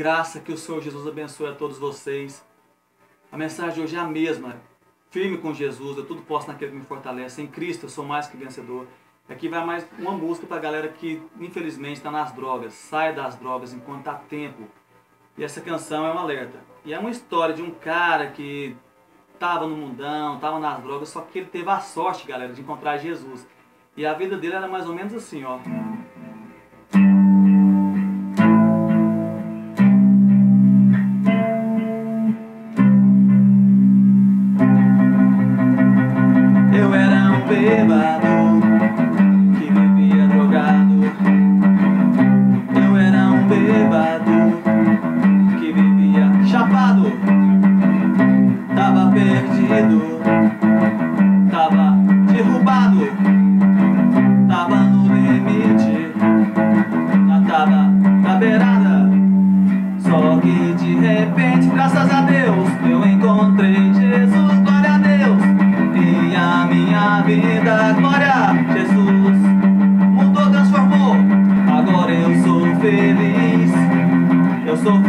graça, que o Senhor Jesus abençoe a todos vocês. A mensagem de hoje é a mesma. Firme com Jesus, eu tudo posso naquele que me fortalece. Em Cristo eu sou mais que vencedor. Aqui vai mais uma música para a galera que infelizmente está nas drogas. Saia das drogas enquanto há tempo. E essa canção é um alerta. E é uma história de um cara que estava no mundão, estava nas drogas, só que ele teve a sorte, galera, de encontrar Jesus. E a vida dele era mais ou menos assim, ó. Bêbado que vivia drogado. Eu era um bêbado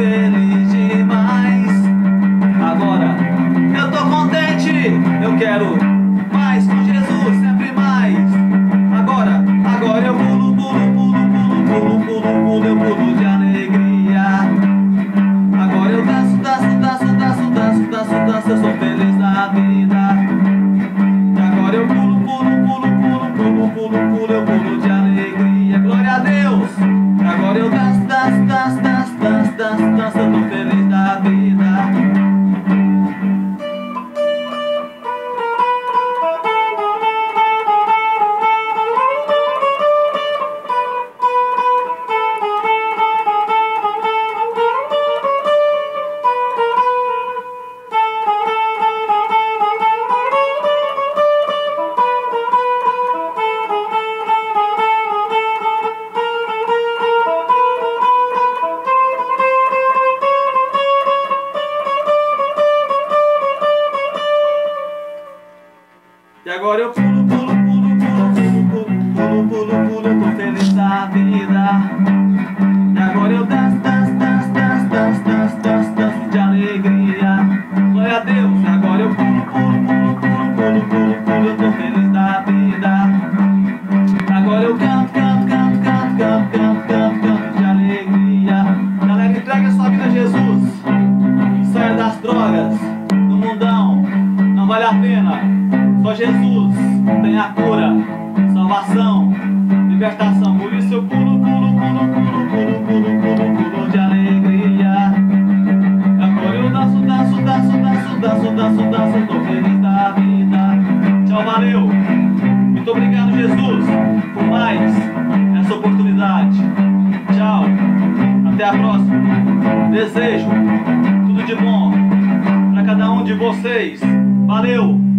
feliz demais. Agora eu tô contente, eu quero mais com Jesus, sempre mais. Agora, agora eu pulo, pulo, pulo, pulo, pulo, pulo, pulo, eu pulo de alegria. Agora eu danço, danço, danço, danço, danço, danço, danço, eu sou feliz na vida. Agora eu pulo, pulo, pulo, pulo, pulo, pulo, pulo, pulo, pulo, tô feliz da vida. E agora eu danço, danço, danço, danço, danço, danço, danço, danço de alegria. Glória a Deus. E agora eu pulo, pulo, pulo, pulo, pulo, pulo, pulo, eu tô feliz da vida. Agora eu canto, canto, canto, canto, canto, canto, canto, canto de alegria. Galera, entrega sua vida a Jesus. Saia das drogas, do mundão. Não vale a pena. Só Jesus tem a cura, salvação, libertação. Por isso eu pulo, pulo, pulo, pulo, pulo, pulo, pulo, pulo de alegria. Agora eu danço, danço, danço, danço, danço, danço, danço. Tô feliz da vida. Tchau, valeu. Muito obrigado, Jesus, por mais essa oportunidade. Tchau. Até a próxima. Desejo tudo de bom para cada um de vocês. Valeu!